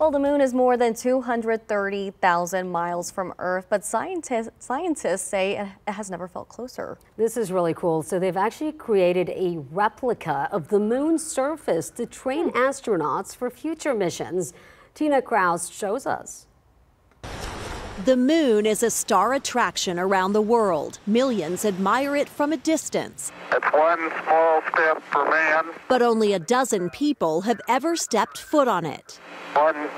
Well, the moon is more than 230,000 miles from Earth, but scientists, scientists say it has never felt closer. This is really cool. So they've actually created a replica of the moon's surface to train hmm. astronauts for future missions. Tina Kraus shows us. The moon is a star attraction around the world. Millions admire it from a distance. It's one small step for man. But only a dozen people have ever stepped foot on it. One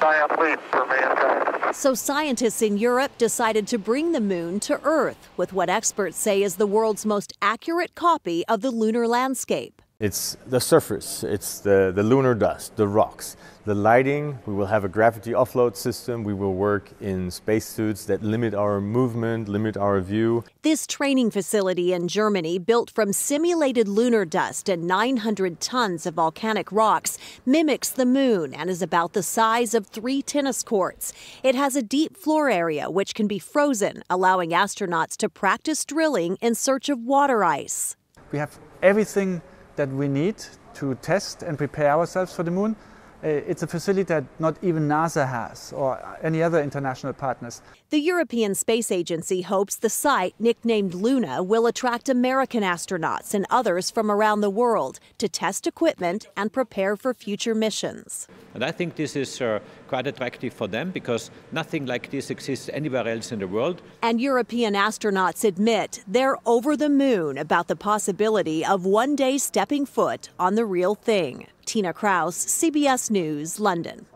giant leap for mankind. So scientists in Europe decided to bring the moon to Earth with what experts say is the world's most accurate copy of the lunar landscape. It's the surface, it's the, the lunar dust, the rocks, the lighting. We will have a gravity offload system. We will work in spacesuits that limit our movement, limit our view. This training facility in Germany, built from simulated lunar dust and 900 tons of volcanic rocks, mimics the moon and is about the size of three tennis courts. It has a deep floor area which can be frozen, allowing astronauts to practice drilling in search of water ice. We have everything that we need to test and prepare ourselves for the moon. Uh, it's a facility that not even NASA has or any other international partners. The European Space Agency hopes the site, nicknamed Luna, will attract American astronauts and others from around the world to test equipment and prepare for future missions. And I think this is uh, quite attractive for them because nothing like this exists anywhere else in the world. And European astronauts admit they're over the moon about the possibility of one day stepping foot on the real thing. Tina Kraus, CBS News, London.